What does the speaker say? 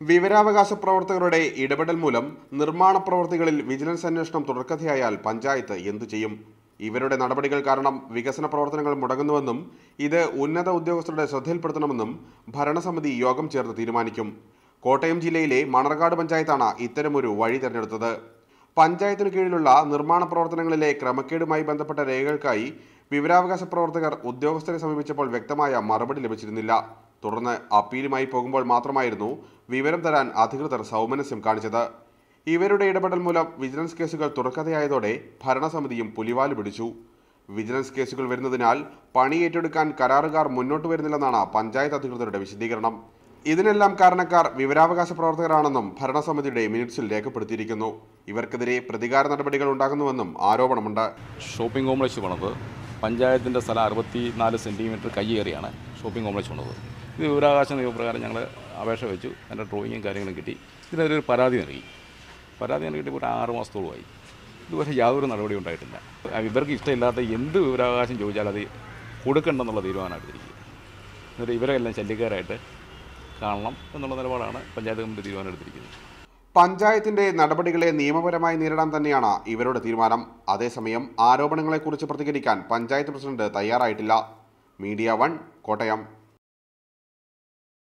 വിവരാവകാശ പ്രവർത്തകരുടെ ഇടപെടൽ മൂലം നിർമ്മാണ പ്രവർത്തികളിൽ വിജിലൻസ് അന്വേഷണം തുടർക്കഥയായാൽ പഞ്ചായത്ത് എന്തു ചെയ്യും? ഇവരുടെ നടപടികൾ കാരണം വികസന പ്രവർത്തനങ്ങൾ മുടങ്ങുന്നുവെന്നും ഇത് ഉന്നത ഉദ്യോഗസ്ഥരുടെ ശ്രദ്ധയിൽപ്പെടുത്തണമെന്നും ഭരണസമിതി യോഗം ചേർന്ന് തീരുമാനിക്കും. കോട്ടയം ജില്ലയിലെ മണർകാട് പഞ്ചായത്താണ് ഇത്തരമൊരു വഴി തെരഞ്ഞെടുത്തത്. പഞ്ചായത്തിനു കീഴിലുള്ള നിർമ്മാണ പ്രവർത്തനങ്ങളിലെ ക്രമക്കേടുമായി ബന്ധപ്പെട്ട രേഖകൾക്കായി വിവരാവകാശ പ്രവർത്തകർ ഉദ്യോഗസ്ഥരെ സമീപിച്ചപ്പോൾ വ്യക്തമായ മറുപടി ലഭിച്ചിരുന്നില്ല. തുടർന്ന് അപ്പീലുമായി പോകുമ്പോൾ മാത്രമായിരുന്നു വിവരം തരാൻ അധികൃതർ സൗമനസ്യം കാണിച്ചത്. ഇവരുടെ ഇടപെടൽ മൂലം വിജിലൻസ് കേസുകൾ തുറക്കഥയായതോടെ ഭരണസമിതിയും പുലിവാൽ പിടിച്ചു. വിജിലൻസ് കേസുകൾ വരുന്നതിനാൽ പണി ഏറ്റെടുക്കാൻ കരാറുകാർ മുന്നോട്ട് വരുന്നില്ലെന്നാണ് പഞ്ചായത്ത് അധികൃതരുടെ വിശദീകരണം. ഇതിനെല്ലാം കാരണക്കാർ വിവരാവകാശ പ്രവർത്തകരാണെന്നും ഭരണസമിതിയുടെ മിനിറ്റ്സിൽ രേഖപ്പെടുത്തിയിരിക്കുന്നു. ഇവർക്കെതിരെ പ്രതികാര നടപടികൾ ഉണ്ടാകുന്നുവെന്നും ആരോപണമുണ്ട്. ഷോപ്പിംഗ് കോംപ്ലക്സ് പണിത് പഞ്ചായത്തിന്റെ സ്ഥലം അറുപത്തി നാല് സെന്റിമീറ്റർ കയ്യേറിയാണ്. ഷോപ്പിംഗ് കോംപ്ലക്സ് ഉള്ളത് ഇത് വിവരാവകാശ നിയമപ്രകാരം ഞങ്ങൾ അപേക്ഷ വെച്ചു. അതിന്റെ ഡ്രോയിങ്ങും കാര്യങ്ങളും കിട്ടി. ഇതിനൊരു പരാതി നൽകി. പരാതി നൽകിയിട്ട് ഒരു ആറ് മാസത്തോളമായി. ഇതുവരെ യാതൊരു നടപടിയും ഉണ്ടായിട്ടില്ല. ഇവർക്ക് ഇഷ്ടമില്ലാത്ത എന്ത് വിവരാവകാശം ചോദിച്ചാൽ അത് കൊടുക്കണ്ടെന്നുള്ള തീരുമാനമെടുത്തിരിക്കുക എന്നിട്ട് ഇവരെല്ലാം ശല്യക്കാരായിട്ട് കാണണം എന്നുള്ള നിലപാടാണ് പഞ്ചായത്ത് കമ്മിറ്റി തീരുമാനം എടുത്തിരിക്കുന്നത്. പഞ്ചായത്തിന്റെ നടപടികളെ നിയമപരമായി നേരിടാൻ തന്നെയാണ് ഇവരുടെ തീരുമാനം. അതേസമയം ആരോപണങ്ങളെക്കുറിച്ച് പ്രതികരിക്കാൻ പഞ്ചായത്ത് പ്രസിഡന്റ് തയ്യാറായിട്ടില്ല. Media 1, Kottayam.